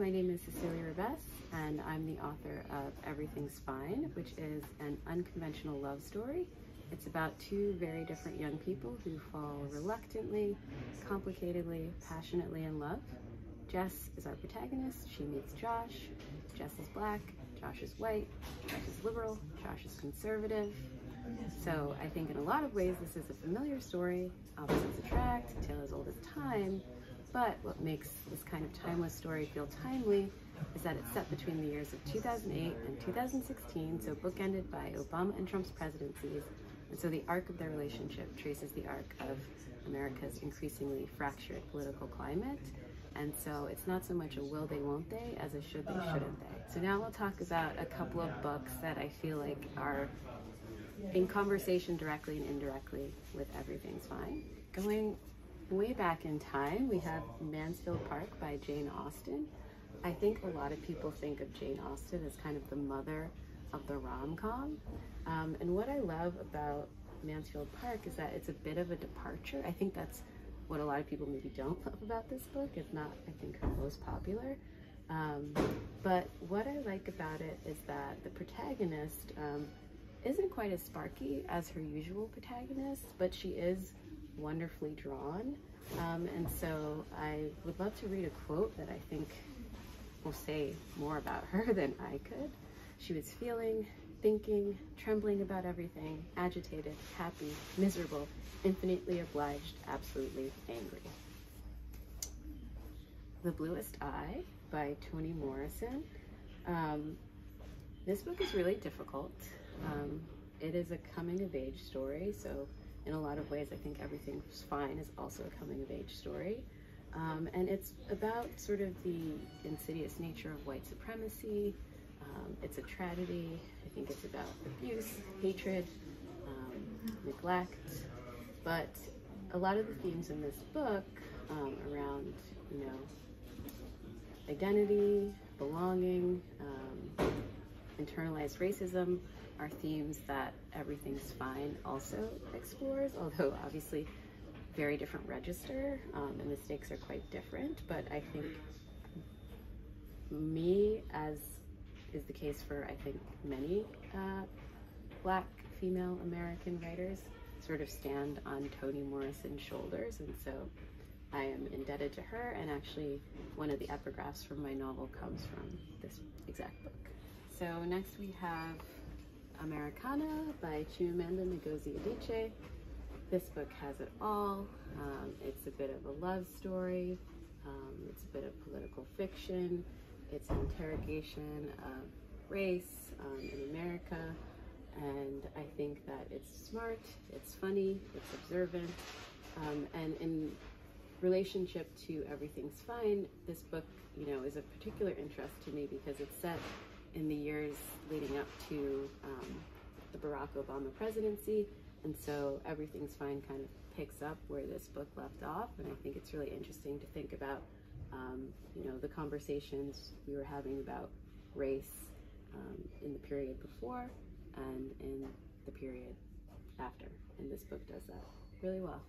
my name is Cecilia Rabess, and I'm the author of Everything's Fine, which is an unconventional love story. It's about two very different young people who fall reluctantly, complicatedly, passionately in love. Jess is our protagonist. She meets Josh. Jess is black, Josh is white, Josh is liberal, Josh is conservative. So I think in a lot of ways this is a familiar story. Opposites attract, tale as old as time, but what makes this kind of timeless story feel timely is that it's set between the years of 2008 and 2016, so bookended by Obama and Trump's presidencies. And so the arc of their relationship traces the arc of America's increasingly fractured political climate. And so it's not so much a will they, won't they, as a should they, shouldn't they. So now we'll talk about a couple of books that I feel like are in conversation directly and indirectly with Everything's Fine. Going way back in time, we have Mansfield Park by Jane Austen. I think a lot of people think of Jane Austen as kind of the mother of the rom-com. Um, and what I love about Mansfield Park is that it's a bit of a departure. I think that's what a lot of people maybe don't love about this book. It's not, I think, her most popular. Um, but what I like about it is that the protagonist um, isn't quite as sparky as her usual protagonist, but she is wonderfully drawn. Um, and so I would love to read a quote that I think will say more about her than I could. She was feeling, thinking, trembling about everything, agitated, happy, miserable, infinitely obliged, absolutely angry. The Bluest Eye by Toni Morrison. Um, this book is really difficult. Um, it is a coming of age story, so in a lot of ways, I think Everything's Fine is also a coming of age story. Um, and it's about sort of the insidious nature of white supremacy. Um, it's a tragedy. I think it's about abuse, hatred, um, neglect. But a lot of the themes in this book um, around, you know, identity, belonging, um, internalized racism are themes that Everything's Fine also explores, although obviously very different register um, and the stakes are quite different. But I think me, as is the case for I think many uh, black female American writers, sort of stand on Toni Morrison's shoulders. And so I am indebted to her. And actually, one of the epigraphs from my novel comes from this exact book. So next we have Americanah by Chimamanda Ngozi Adichie. This book has it all. Um, it's a bit of a love story. Um, it's a bit of political fiction. It's an interrogation of race um, in America. And I think that it's smart, it's funny, it's observant. Um, and in relationship to Everything's Fine, this book, you know, is of particular interest to me because it's set in the years leading up to um, the Barack Obama presidency. And so Everything's Fine kind of picks up where this book left off. And I think it's really interesting to think about, um, you know, the conversations we were having about race um, in the period before and in the period after. And this book does that really well.